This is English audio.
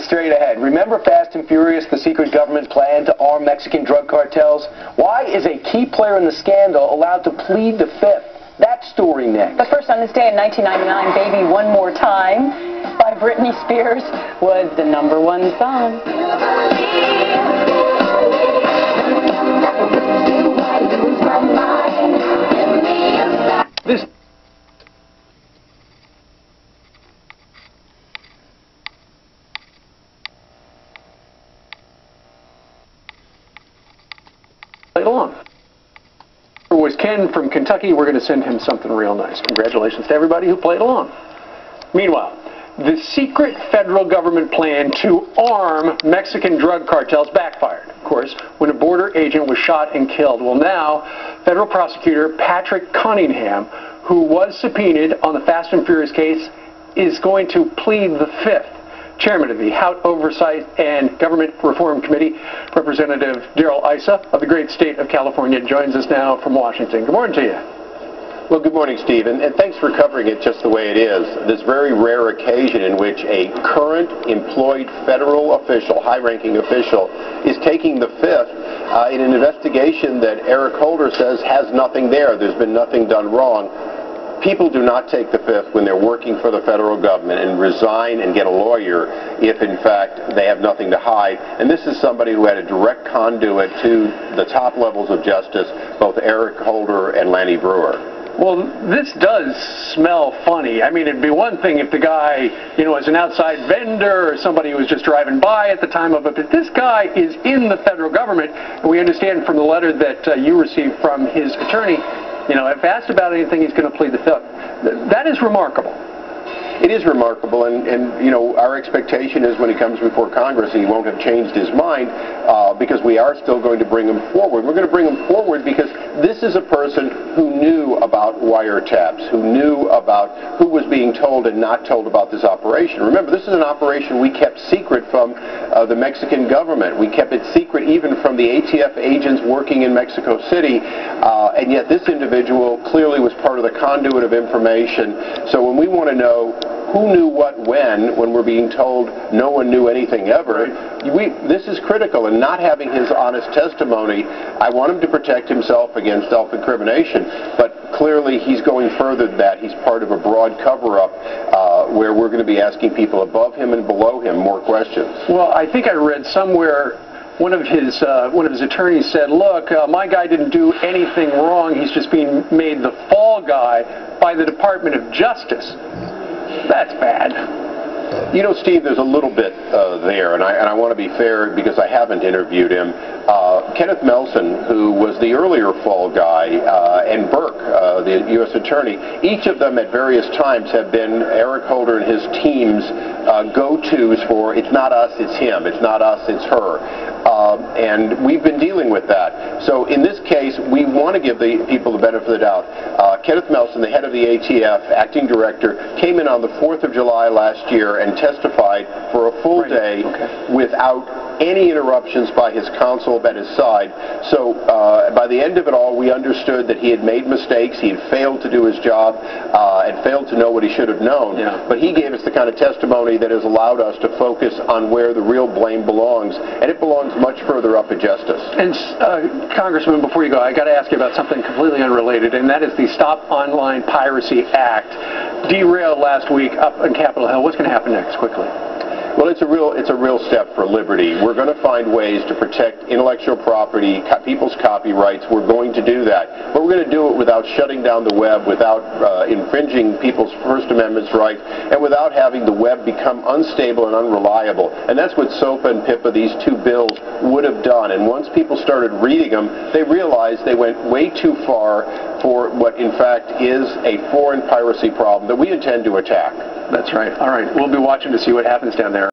straight ahead. Remember Fast and Furious, the secret government plan to arm Mexican drug cartels? Why is a key player in the scandal allowed to plead the fifth? That story next. But first, on this day in 1999, Baby One More Time by Britney Spears was the number one song. Played along. Was Ken from Kentucky? We're going to send him something real nice. Congratulations to everybody who played along. Meanwhile, the secret federal government plan to arm Mexican drug cartels backfired, of course, when a border agent was shot and killed. Well, now, federal prosecutor Patrick Cunningham, who was subpoenaed on the Fast and Furious case, is going to plead the fifth chairman of the House Oversight and Government Reform Committee, Representative Darrell Issa of the great state of California, joins us now from Washington. Good morning to you. Well, good morning, Steve, and, and, thanks for covering it just the way it is. This very rare occasion in which a current employed federal official, high-ranking official, is taking the fifth uh, in an investigation that Eric Holder says has nothing there. There's been nothing done wrong people do not take the fifth when they're working for the federal government and resign and get a lawyer if, in fact, they have nothing to hide. And this is somebody who had a direct conduit to the top levels of justice, both Eric Holder and Lanny Breuer. Well, this does smell funny. I mean, it'd be one thing if the guy, you know, was an outside vendor or somebody who was just driving by at the time of it, but this guy is in the federal government, and we understand from the letter that uh, you received from his attorney you know, if asked about anything, he's going to plead the fifth. That is remarkable. It is remarkable, and, and you know, our expectation is when he comes before Congress, he won't have changed his mind uh, because we are still going to bring him forward. We're going to bring him forward because this is a person who knew about wiretaps, who knew about who was being told and not told about this operation. Remember, this is an operation we kept secret from uh, the Mexican government. We kept it secret even from the ATF agents working in Mexico City, uh, and yet this individual clearly was part of the conduit of information. So when we want to know who knew what when when we're being told no one knew anything ever. We, this is critical, and not having his honest testimony, I want him to protect himself against self-incrimination, but clearly he's going further than that. He's part of a broad cover-up uh, where we're going to be asking people above him and below him more questions. Well, I think I read somewhere one of his uh, one of his attorneys said, "Look, uh, my guy didn't do anything wrong. He's just being made the fall guy by the Department of Justice." That's bad. You know, Steve, there's a little bit uh, there, and I, and I want to be fair because I haven't interviewed him. Uh, Kenneth Melson, who was the earlier fall guy, uh, and Burke, uh, the U.S. Attorney, each of them at various times have been Eric Holder and his team's uh, go-tos for it's not us, it's him, it's not us, it's her. Um, and we've been dealing with that. So in this case, we want to give the people the benefit of the doubt. Uh, Kenneth Melson, the head of the ATF, acting director, came in on the 4th of July last year and testified for a full day okay. without any interruptions by his counsel at his side. So uh, by the end of it all, we understood that he had made mistakes, he had failed to do his job, uh, and failed to know what he should have known. Yeah. But he gave us the kind of testimony that has allowed us to focus on where the real blame belongs, and it belongs much further up in justice. And uh, Congressman, before you go, I got to ask you about something completely unrelated, and that is the Stop Online Piracy Act derailed last week up on Capitol Hill. What's going to happen next, quickly? Well, it's a real it's a real step for liberty. We're going to find ways to protect intellectual property, co people's copyrights. We're going to do that, but we're going to do it without shutting down the web, without uh, infringing people's First Amendment rights, and without having the web become unstable and unreliable. And that's what SOPA and PIPA, these two bills, would have done. And once people started reading them, they realized they went way too far for what, in fact, is a foreign piracy problem that we intend to attack. That's right. All right. We'll be watching to see what happens down there.